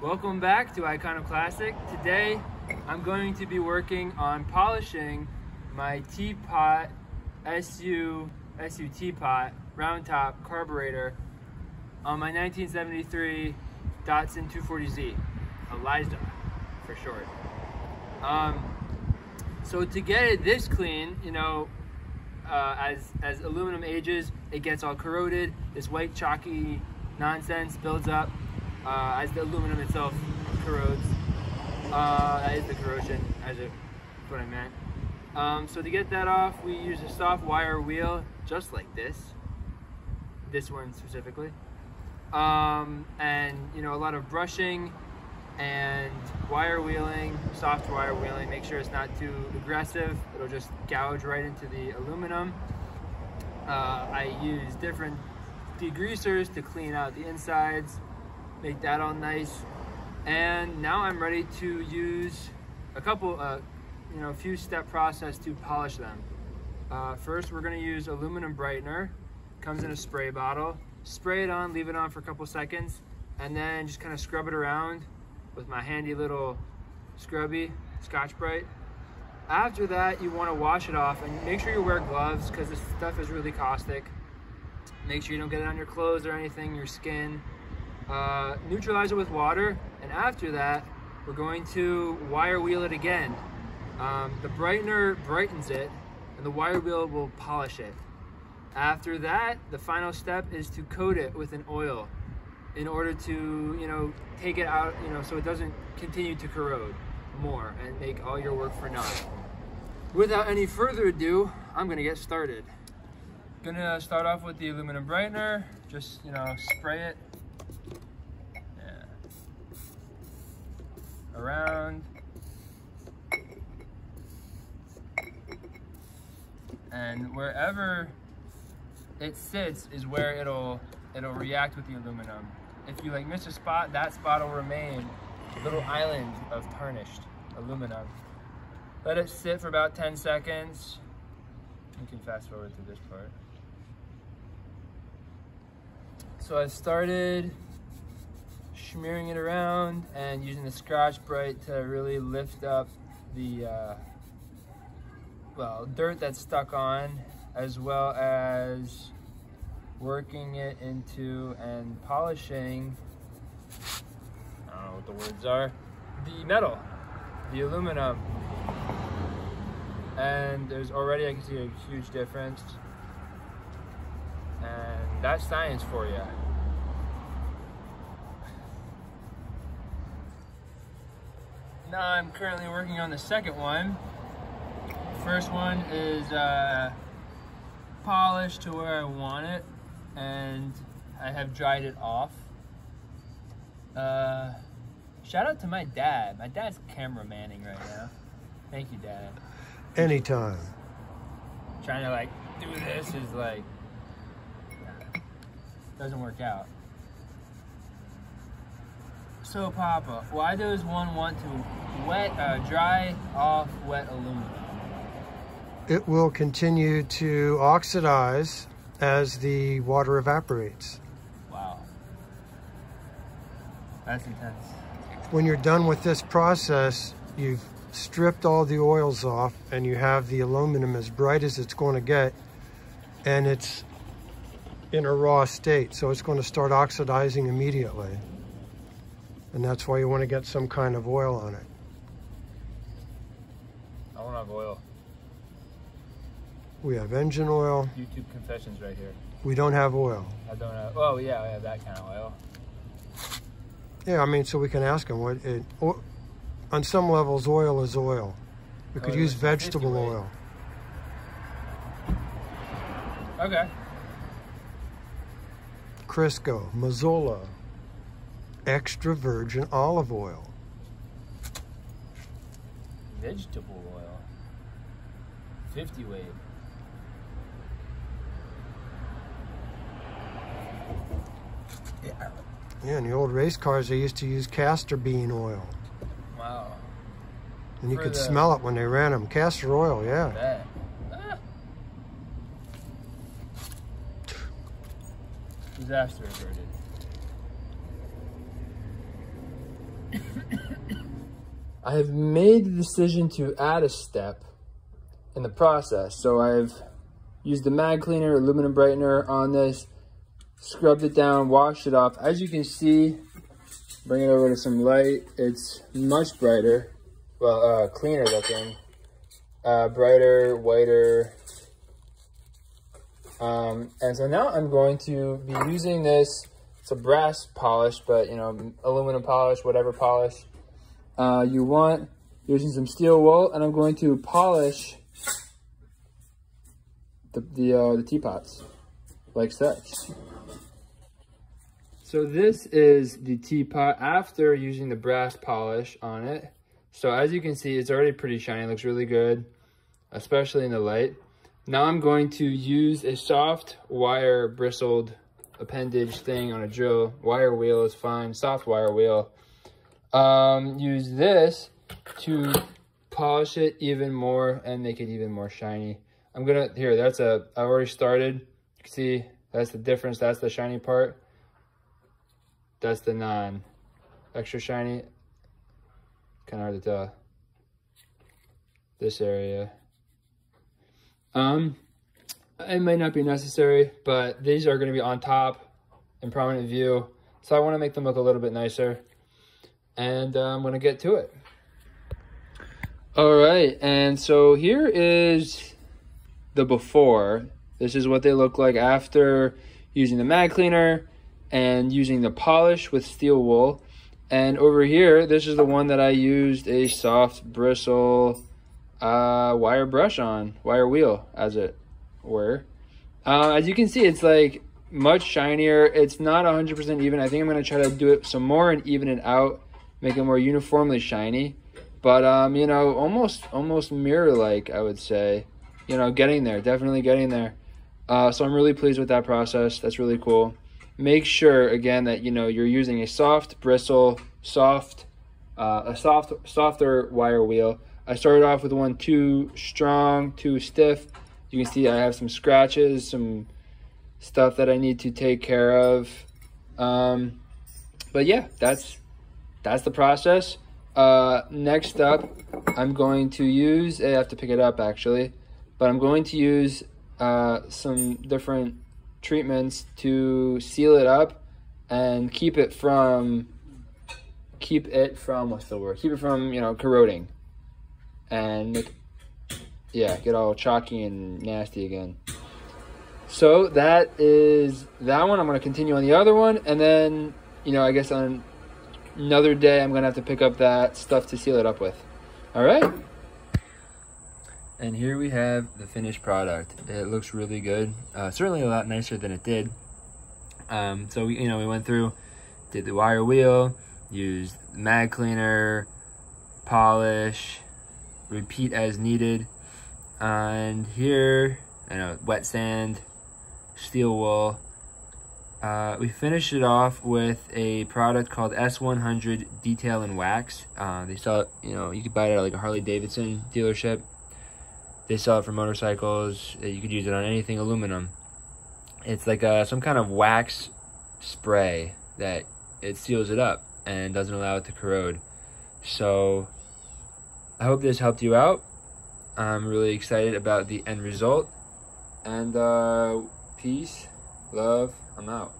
Welcome back to IconoClassic. Today I'm going to be working on polishing my teapot SU SU teapot round top carburetor on my 1973 Datsun 240Z, Eliza for short. Um, so to get it this clean, you know, uh, as as aluminum ages, it gets all corroded. This white chalky nonsense builds up uh, as the aluminum itself corrodes. Uh, that is the corrosion, as it, what I meant. Um, so to get that off, we use a soft wire wheel, just like this. This one specifically. Um, and, you know, a lot of brushing and wire wheeling, soft wire wheeling. Make sure it's not too aggressive. It'll just gouge right into the aluminum. Uh, I use different degreasers to clean out the insides make that all nice. And now I'm ready to use a couple, uh, you know, a few step process to polish them. Uh, first, we're gonna use aluminum brightener. Comes in a spray bottle. Spray it on, leave it on for a couple seconds, and then just kind of scrub it around with my handy little scrubby Scotch-Brite. After that, you wanna wash it off and make sure you wear gloves because this stuff is really caustic. Make sure you don't get it on your clothes or anything, your skin uh, neutralize it with water, and after that, we're going to wire wheel it again. Um, the brightener brightens it, and the wire wheel will polish it. After that, the final step is to coat it with an oil in order to, you know, take it out, you know, so it doesn't continue to corrode more and make all your work for naught. Without any further ado, I'm gonna get started. Gonna start off with the aluminum brightener, just, you know, spray it around. And wherever it sits is where it'll it'll react with the aluminum. If you like miss a spot, that spot will remain a little island of tarnished aluminum. Let it sit for about 10 seconds. You can fast forward to this part. So I started smearing it around and using the Scotch-Brite to really lift up the uh, well dirt that's stuck on as well as working it into and polishing I don't know what the words are the metal the aluminum. And there's already I can see a huge difference. And that's science for you Now I'm currently working on the second one. First one is uh, polished to where I want it and I have dried it off. Uh, shout out to my dad. My dad's cameramanning right now. Thank you, Dad. Anytime. Trying to like do this is like, doesn't work out. So, Papa, why does one want to wet, uh, dry off wet aluminum? It will continue to oxidize as the water evaporates. Wow. That's intense. When you're done with this process, you've stripped all the oils off and you have the aluminum as bright as it's going to get and it's in a raw state. So it's going to start oxidizing immediately. And that's why you want to get some kind of oil on it. I don't have oil. We have engine oil. YouTube confessions right here. We don't have oil. I don't have, oh yeah, I have that kind of oil. Yeah, I mean, so we can ask them what it, on some levels, oil is oil. We could oh, use vegetable oil. Okay. Crisco, Mazola, extra virgin olive oil. Vegetable oil. 50 weight. Yeah. Yeah, in the old race cars, they used to use castor bean oil. Wow. And you For could the... smell it when they ran them. Castor oil, yeah. Ah. Disaster averted. I have made the decision to add a step in the process. So I've used the mag cleaner, aluminum brightener on this, scrubbed it down, washed it off. As you can see, bring it over to some light, it's much brighter, well, uh, cleaner looking, uh, brighter, whiter. Um, and so now I'm going to be using this, it's a brass polish, but you know, aluminum polish, whatever polish uh, you want. Using some steel wool, and I'm going to polish the the, uh, the teapots like such. So this is the teapot after using the brass polish on it. So as you can see, it's already pretty shiny. Looks really good, especially in the light. Now I'm going to use a soft wire bristled appendage thing on a drill. Wire wheel is fine, soft wire wheel. Um, use this to polish it even more and make it even more shiny. I'm gonna, here, that's a, I already started. You can see that's the difference. That's the shiny part. That's the non extra shiny. Kind of hard to tell. This area. Um, it might not be necessary, but these are to be on top in prominent view. So I want to make them look a little bit nicer. And uh, I'm going to get to it. All right, and so here is the before. This is what they look like after using the mag cleaner and using the polish with steel wool. And over here, this is the one that I used a soft bristle uh, wire brush on, wire wheel as it were. Uh, as you can see, it's like much shinier. It's not 100% even. I think I'm going to try to do it some more and even it out, make it more uniformly shiny. But, um, you know, almost almost mirror-like, I would say. You know, getting there, definitely getting there. Uh, so I'm really pleased with that process. That's really cool make sure again that you know you're using a soft bristle, soft, uh, a soft, softer wire wheel. I started off with one too strong, too stiff. You can see I have some scratches, some stuff that I need to take care of. Um, but yeah, that's that's the process. Uh, next up, I'm going to use. I have to pick it up actually, but I'm going to use uh, some different treatments to seal it up and keep it from keep it from what's the word keep it from you know corroding and yeah get all chalky and nasty again so that is that one i'm going to continue on the other one and then you know i guess on another day i'm to have to pick up that stuff to seal it up with all right and here we have the finished product. It looks really good. Uh, certainly a lot nicer than it did. Um, so, we, you know, we went through, did the wire wheel, used mag cleaner, polish, repeat as needed. and here, I know, wet sand, steel wool. Uh, we finished it off with a product called S100 Detail and Wax. Uh, they sell it, you know, you could buy it at like a Harley Davidson dealership. They sell it for motorcycles. Uh, you could use it on anything aluminum. It's like a, some kind of wax spray that it seals it up and doesn't allow it to corrode. So I hope this helped you out. I'm really excited about the end result. And uh, peace, love, I'm out.